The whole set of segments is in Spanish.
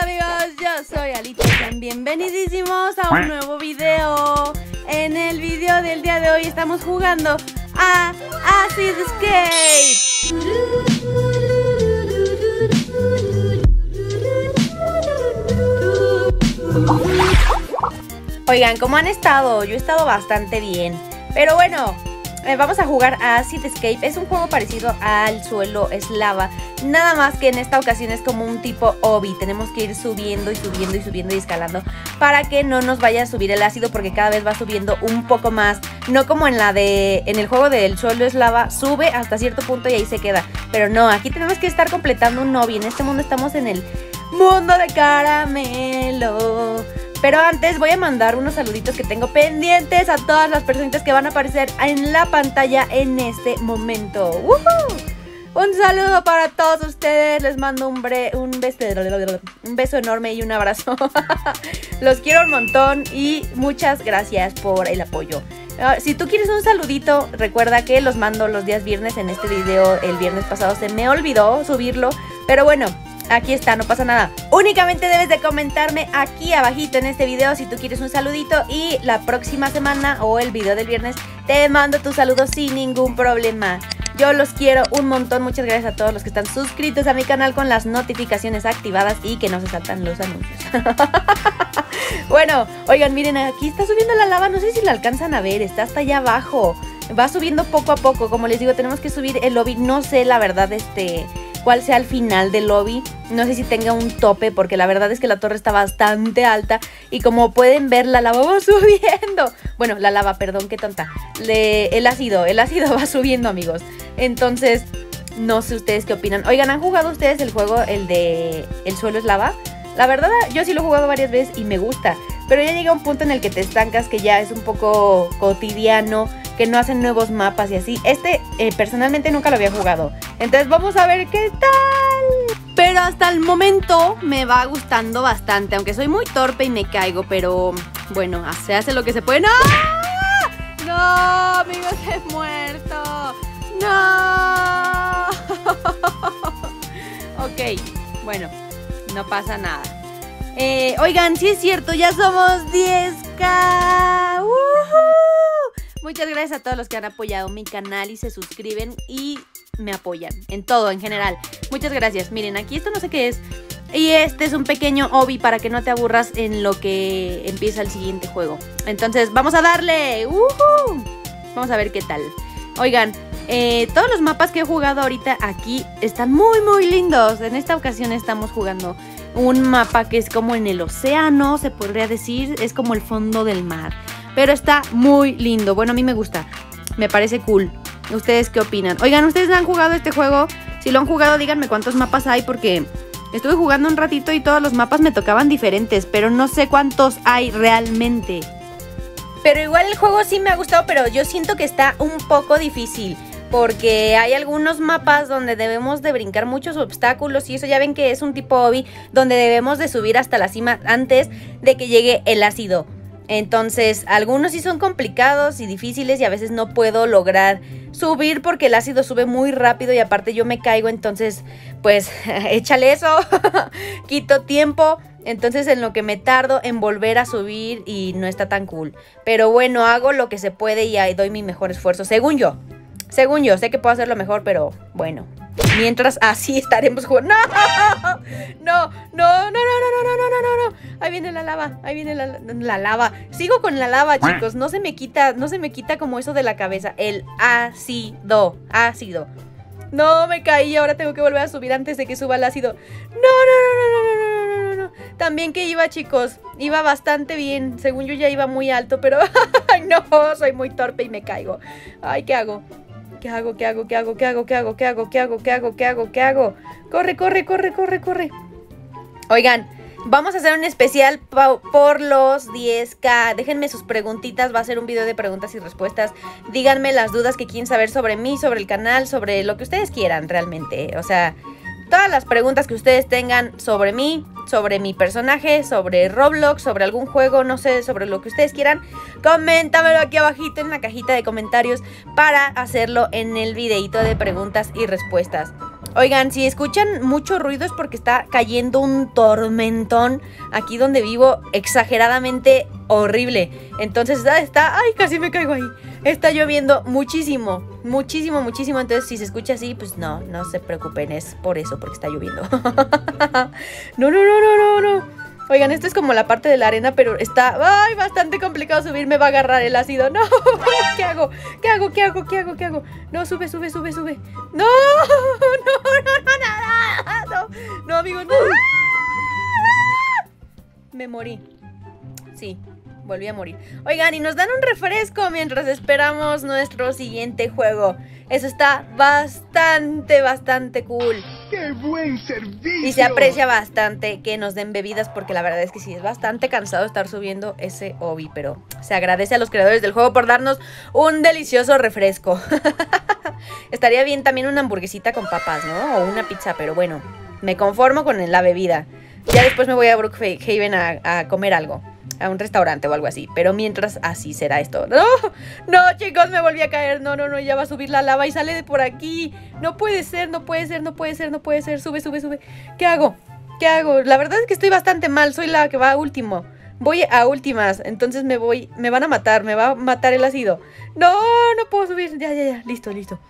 amigos, yo soy Alita y bienvenidísimos a un nuevo video. En el video del día de hoy estamos jugando a Acid Escape. Oigan, ¿cómo han estado? Yo he estado bastante bien. Pero bueno, eh, vamos a jugar a Acid Escape. Es un juego parecido al suelo es lava. Nada más que en esta ocasión es como un tipo obi. Tenemos que ir subiendo y subiendo y subiendo y escalando para que no nos vaya a subir el ácido porque cada vez va subiendo un poco más. No como en la de en el juego del suelo es lava, sube hasta cierto punto y ahí se queda. Pero no, aquí tenemos que estar completando un obi. En este mundo estamos en el mundo de caramelo. Pero antes voy a mandar unos saluditos que tengo pendientes a todas las personitas que van a aparecer en la pantalla en este momento. Un saludo para todos ustedes. Les mando un, un, beso, un beso enorme y un abrazo. Los quiero un montón y muchas gracias por el apoyo. Ah, si tú quieres un saludito, recuerda que los mando los días viernes en este video. El viernes pasado se me olvidó subirlo. Pero bueno, Aquí está, no pasa nada. Únicamente debes de comentarme aquí abajito en este video si tú quieres un saludito y la próxima semana o el video del viernes te mando tu saludo sin ningún problema. Yo los quiero un montón, muchas gracias a todos los que están suscritos a mi canal con las notificaciones activadas y que no se saltan los anuncios. bueno, oigan, miren, aquí está subiendo la lava, no sé si la alcanzan a ver, está hasta allá abajo. Va subiendo poco a poco, como les digo, tenemos que subir el lobby, no sé la verdad, este cuál sea el final del lobby. No sé si tenga un tope porque la verdad es que la torre está bastante alta y como pueden ver la lava va subiendo. Bueno, la lava, perdón, qué tonta. el ácido, el ácido va subiendo amigos. Entonces, no sé ustedes qué opinan. Oigan, ¿han jugado ustedes el juego, el de El suelo es lava? La verdad, yo sí lo he jugado varias veces y me gusta. Pero ya llega un punto en el que te estancas que ya es un poco cotidiano que no hacen nuevos mapas y así. Este eh, personalmente nunca lo había jugado. Entonces vamos a ver qué tal. Pero hasta el momento me va gustando bastante, aunque soy muy torpe y me caigo, pero bueno, se hace lo que se puede. ¡No! ¡No, amigos, he muerto! ¡No! ok, bueno, no pasa nada. Eh, oigan, sí es cierto, ya somos 10k. Muchas gracias a todos los que han apoyado mi canal y se suscriben y me apoyan en todo en general. Muchas gracias. Miren, aquí esto no sé qué es. Y este es un pequeño hobby para que no te aburras en lo que empieza el siguiente juego. Entonces, vamos a darle. Vamos a ver qué tal. Oigan, eh, todos los mapas que he jugado ahorita aquí están muy, muy lindos. En esta ocasión estamos jugando un mapa que es como en el océano, se podría decir. Es como el fondo del mar. Pero está muy lindo. Bueno, a mí me gusta. Me parece cool. ¿Ustedes qué opinan? Oigan, ¿ustedes han jugado este juego? Si lo han jugado, díganme cuántos mapas hay porque estuve jugando un ratito y todos los mapas me tocaban diferentes, pero no sé cuántos hay realmente. Pero igual el juego sí me ha gustado, pero yo siento que está un poco difícil. Porque hay algunos mapas donde debemos de brincar muchos obstáculos y eso ya ven que es un tipo hobby donde debemos de subir hasta la cima antes de que llegue el ácido. Entonces, algunos sí son complicados y difíciles y a veces no puedo lograr subir porque el ácido sube muy rápido y aparte yo me caigo, entonces, pues, échale eso, quito tiempo. Entonces en lo que me tardo en volver a subir y no está tan cool. Pero bueno, hago lo que se puede y ahí doy mi mejor esfuerzo, según yo. Según yo, sé que puedo hacerlo mejor, pero bueno. Mientras así estaremos jugando. ¡No! ¡No! ¡No! ¡No! ¡No! ¡No! ¡No! ¡No! ¡No! ¡No! Ahí viene la lava. Ahí viene la, la lava. Sigo con la lava, chicos. No se me quita, no se me quita como eso de la cabeza. El ácido. Ácido. No, me caí. Ahora tengo que volver a subir antes de que suba el ácido. No, no, no, no, no, no, no, no, no. También que iba, chicos. Iba bastante bien. Según yo ya iba muy alto, pero... no, soy muy torpe y me caigo. Ay, ¿qué hago? ¿Qué hago? ¿Qué hago? ¿Qué hago? ¿Qué hago? ¿Qué hago? ¿Qué hago? ¿Qué hago? ¿Qué hago? ¿Qué hago? ¿Qué hago? Corre, corre, corre, corre, corre. Oigan, vamos a hacer un especial por los 10k. Déjenme sus preguntitas, va a ser un video de preguntas y respuestas. Díganme las dudas que quieren saber sobre mí, sobre el canal, sobre lo que ustedes quieran realmente. O sea, todas las preguntas que ustedes tengan sobre mí, sobre mi personaje, sobre Roblox, sobre algún juego, no sé, sobre lo que ustedes quieran, coméntamelo aquí abajito en la cajita de comentarios para hacerlo en el videito de preguntas y respuestas. Oigan, si escuchan mucho ruido es porque está cayendo un tormentón aquí donde vivo exageradamente horrible. Entonces está, está, ay, casi me caigo ahí. Está lloviendo muchísimo, muchísimo, muchísimo. Entonces si se escucha así, pues no, no se preocupen, es por eso, porque está lloviendo. no, no, no, no, no, no. Oigan, esto es como la parte de la arena, pero está ay, bastante complicado subir. Me va a agarrar el ácido. No, ¿qué hago? ¿Qué hago? ¿Qué hago? ¿Qué hago? ¿Qué hago? No, sube, sube, sube, sube. No, no, no, no, nada. No, no, amigos, no. Me morí. Sí, volví a morir. Oigan, y nos dan un refresco mientras esperamos nuestro siguiente juego. Eso está bastante, bastante cool. ¡Qué buen servicio! Y se aprecia bastante que nos den bebidas porque la verdad es que sí, es bastante cansado estar subiendo ese obi, pero se agradece a los creadores del juego por darnos un delicioso refresco. Estaría bien también una hamburguesita con papas, ¿no? O una pizza, pero bueno, me conformo con la bebida. Ya después me voy a Brookhaven a, a comer algo a un restaurante o algo así. Pero mientras así será esto. No, no, chicos, me volví a caer. No, no, no, ya va a subir la lava y sale de por aquí. No puede ser, no puede ser, no puede ser, no puede ser. Sube, sube, sube. ¿Qué hago? ¿Qué hago? La verdad es que estoy bastante mal. Soy la que va a último. Voy a últimas, entonces me voy, me van a matar, me va a matar el ácido. No, no puedo subir. Ya, ya, ya, listo, listo.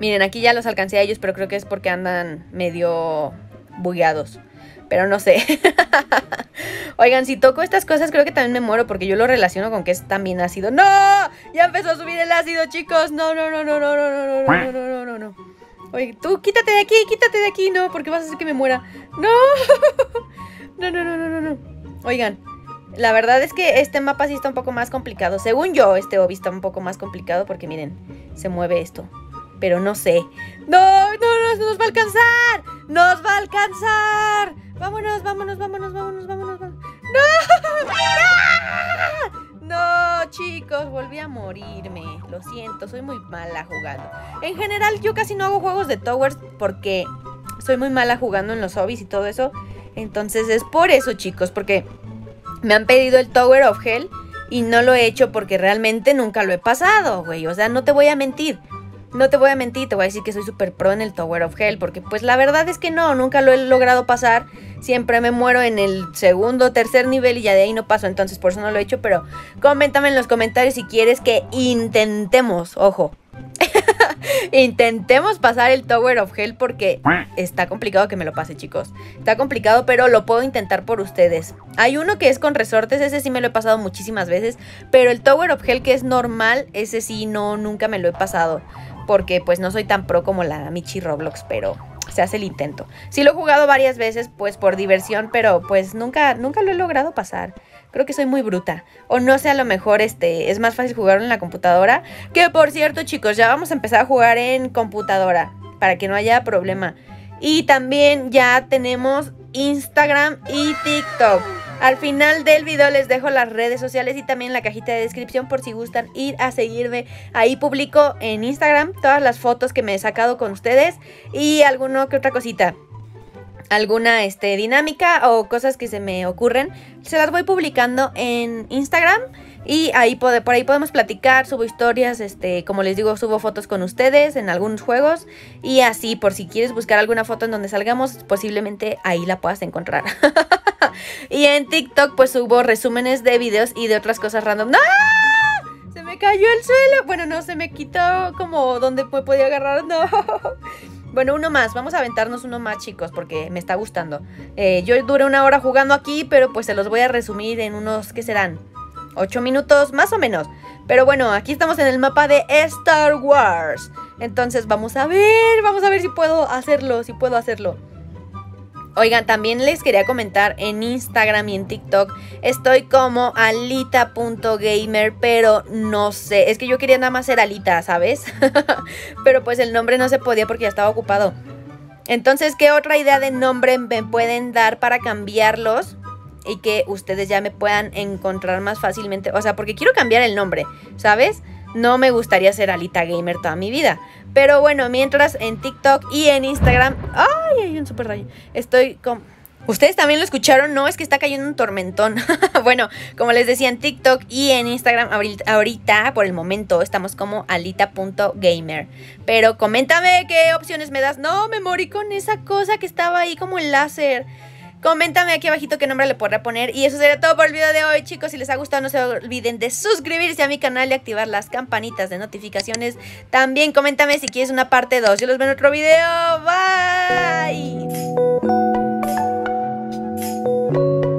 Miren, aquí ya los alcancé a ellos, pero creo que es porque andan medio bugueados. Pero no sé. Oigan, si toco estas cosas creo que también me muero porque yo lo relaciono con que es también ácido. ¡No! Ya empezó a subir el ácido, chicos. No, no, no, no, no, no, no, no, no, no, no, no, no. Oye, tú quítate de aquí, quítate de aquí, no, porque vas a hacer que me muera. No. No, no, no, no, no, no. Oigan, la verdad es que este mapa sí está un poco más complicado. Según yo, este obi está un poco más complicado porque miren, se mueve esto. Pero no sé. ¡No! ¡No! ¡No! ¡Nos va a alcanzar! ¡Nos va a alcanzar! Vámonos, vámonos, vámonos, vámonos, vámonos. vámonos. ¡No! No, chicos, volví a morirme. Lo siento, soy muy mala jugando. En general, yo casi no hago juegos de Towers porque soy muy mala jugando en los hobbies y todo eso. Entonces es por eso, chicos, porque me han pedido el Tower of Hell y no lo he hecho porque realmente nunca lo he pasado, güey. O sea, no te voy a mentir. No te voy a mentir, te voy a decir que soy súper pro en el Tower of Hell, porque pues la verdad es que no, nunca lo he logrado pasar. Siempre me muero en el segundo tercer nivel y ya de ahí no paso, entonces por eso no lo he hecho, pero coméntame en los comentarios si quieres que intentemos, ojo. Intentemos pasar el Tower of Hell porque está complicado que me lo pase, chicos. Está complicado, pero lo puedo intentar por ustedes. Hay uno que es con resortes, ese sí me lo he pasado muchísimas veces, pero el Tower of Hell que es normal, ese sí no nunca me lo he pasado porque pues no soy tan pro como la Michi Roblox, pero se hace el intento. Sí lo he jugado varias veces pues por diversión, pero pues nunca nunca lo he logrado pasar. Creo que soy muy bruta. O no sé, a lo mejor este es más fácil jugarlo en la computadora. Que por cierto, chicos, ya vamos a empezar a jugar en computadora para que no haya problema. Y también ya tenemos Instagram y TikTok. Al final del video les dejo las redes sociales y también la cajita de descripción por si gustan ir a seguirme. Ahí publico en Instagram todas las fotos que me he sacado con ustedes y alguna que otra cosita. Alguna este, dinámica o cosas que se me ocurren. Se las voy publicando en Instagram. Y ahí por ahí podemos platicar, subo historias, este, como les digo, subo fotos con ustedes en algunos juegos. Y así, por si quieres buscar alguna foto en donde salgamos, posiblemente ahí la puedas encontrar. y en TikTok, pues subo resúmenes de videos y de otras cosas random. ¡No! Se me cayó el suelo. Bueno, no, se me quitó como donde podía agarrar. No. Bueno, uno más. Vamos a aventarnos uno más, chicos, porque me está gustando. Eh, yo duré una hora jugando aquí, pero pues se los voy a resumir en unos, ¿qué serán? 8 minutos, más o menos. Pero bueno, aquí estamos en el mapa de Star Wars. Entonces vamos a ver, vamos a ver si puedo hacerlo, si puedo hacerlo. Oigan, también les quería comentar en Instagram y en TikTok. Estoy como alita.gamer, pero no sé. Es que yo quería nada más ser Alita, ¿sabes? pero pues el nombre no se podía porque ya estaba ocupado. Entonces, ¿qué otra idea de nombre me pueden dar para cambiarlos? y que ustedes ya me puedan encontrar más fácilmente. O sea, porque quiero cambiar el nombre, ¿sabes? No me gustaría ser Alita Gamer toda mi vida. Pero bueno, mientras en TikTok y en Instagram. ¡Ay! Hay un super rayo. Estoy con. Ustedes también lo escucharon, no es que está cayendo un tormentón. bueno, como les decía en TikTok y en Instagram, ahorita, por el momento, estamos como alita.gamer. Pero coméntame qué opciones me das. No, me morí con esa cosa que estaba ahí como el láser. Coméntame aquí abajito qué nombre le podrá poner. Y eso será todo por el video de hoy, chicos. Si les ha gustado, no se olviden de suscribirse a mi canal y activar las campanitas de notificaciones. También coméntame si quieres una parte 2. Yo los veo en otro video. Bye.